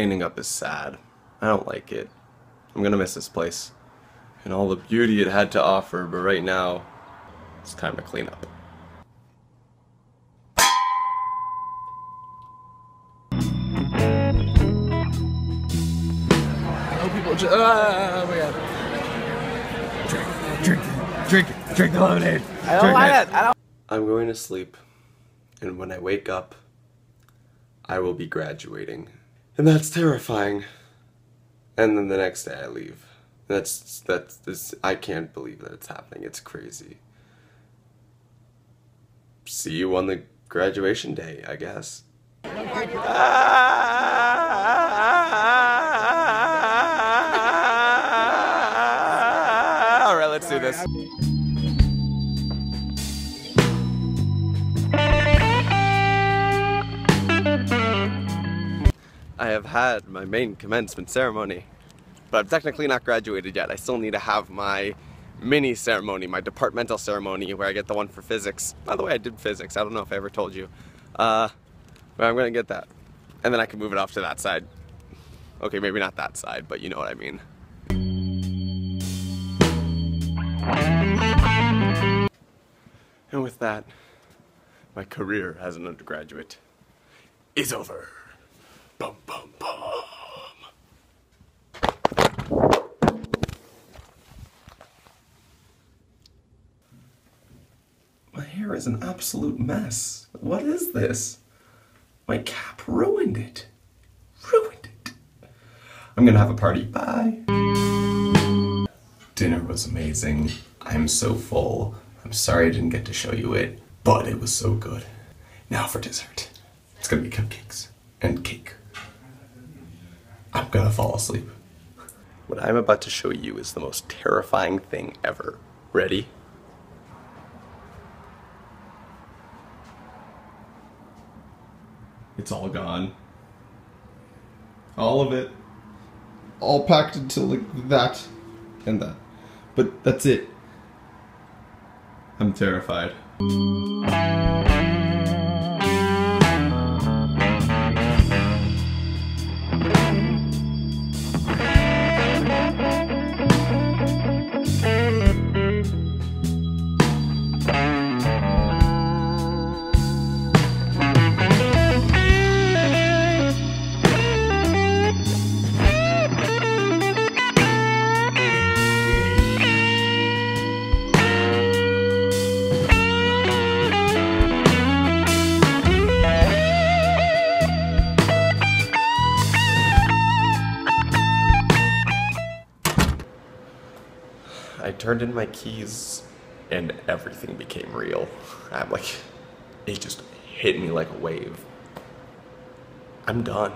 Cleaning up is sad. I don't like it. I'm gonna miss this place. And all the beauty it had to offer, but right now, it's time to clean up. Oh, people just. Ah, oh my god. Drink, drink, drink, drink the lemonade. I don't like it. I don't. I'm going to sleep, and when I wake up, I will be graduating. And that's terrifying. And then the next day I leave. That's that's this I can't believe that it's happening. It's crazy. See you on the graduation day, I guess. All right, let's do this. Have had my main commencement ceremony, but I'm technically not graduated yet. I still need to have my mini ceremony, my departmental ceremony, where I get the one for physics. By the way, I did physics. I don't know if I ever told you. Uh, but I'm gonna get that. And then I can move it off to that side. Okay, maybe not that side, but you know what I mean. And with that, my career as an undergraduate is over. Bum, bum, bum. My hair is an absolute mess. What is this? My cap ruined it. Ruined it. I'm gonna have a party. Bye. Dinner was amazing. I'm so full. I'm sorry I didn't get to show you it, but it was so good. Now for dessert. It's gonna be cupcakes and cake. I'm gonna fall asleep. What I'm about to show you is the most terrifying thing ever. Ready? It's all gone. All of it. All packed into like that and that. But that's it. I'm terrified. Turned in my keys and everything became real. I'm like, it just hit me like a wave. I'm done.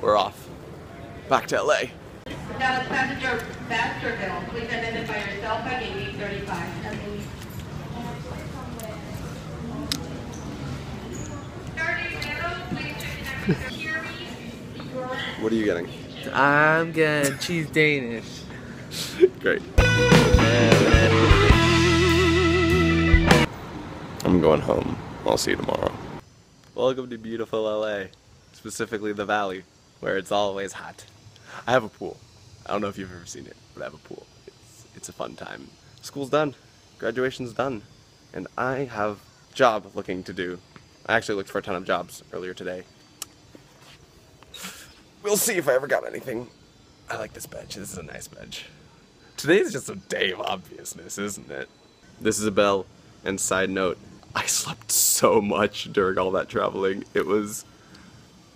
We're off. Back to LA. Dallas passenger Baskerville, please identify What are you getting? I'm gonna cheese Danish. Great. I'm going home. I'll see you tomorrow. Welcome to beautiful LA, specifically the valley, where it's always hot. I have a pool. I don't know if you've ever seen it, but I have a pool. It's, it's a fun time. School's done, graduation's done, and I have a job looking to do. I actually looked for a ton of jobs earlier today. We'll see if I ever got anything. I like this bench. This is a nice bench. Today's just a day of obviousness, isn't it? This is a bell. And side note, I slept so much during all that traveling. It was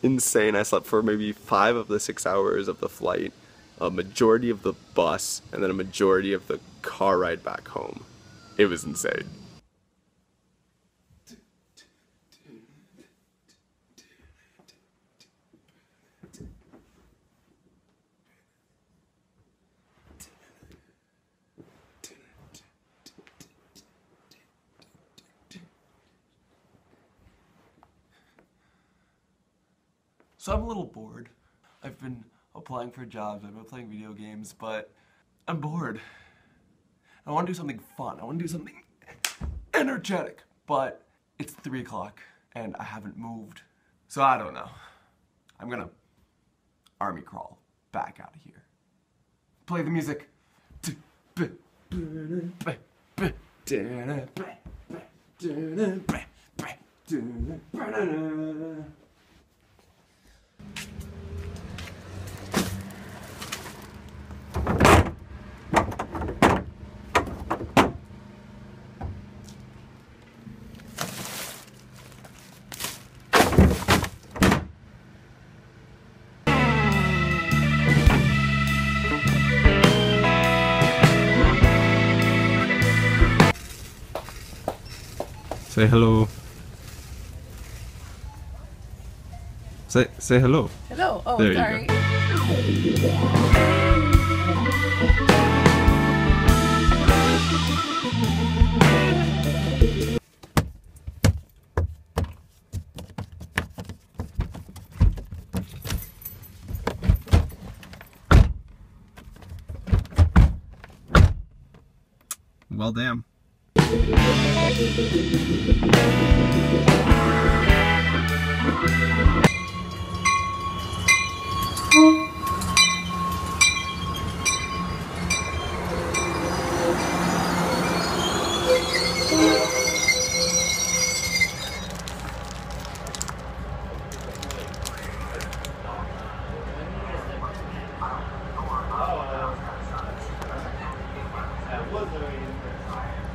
insane. I slept for maybe five of the six hours of the flight, a majority of the bus, and then a majority of the car ride back home. It was insane. So I'm a little bored. I've been applying for jobs, I've been playing video games, but I'm bored. I want to do something fun. I want to do something energetic, but it's three o'clock and I haven't moved. So I don't know. I'm gonna army crawl back out of here. Play the music. Say hello. Say say hello. Hello. Oh, There you sorry. go. Well, damn. Oh, and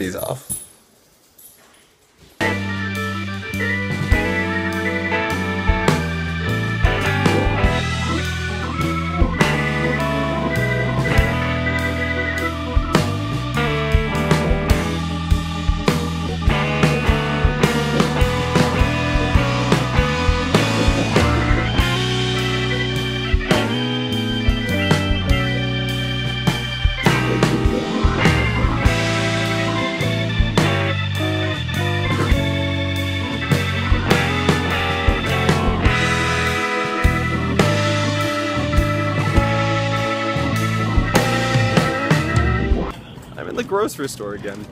he's off. I'm in the grocery store again.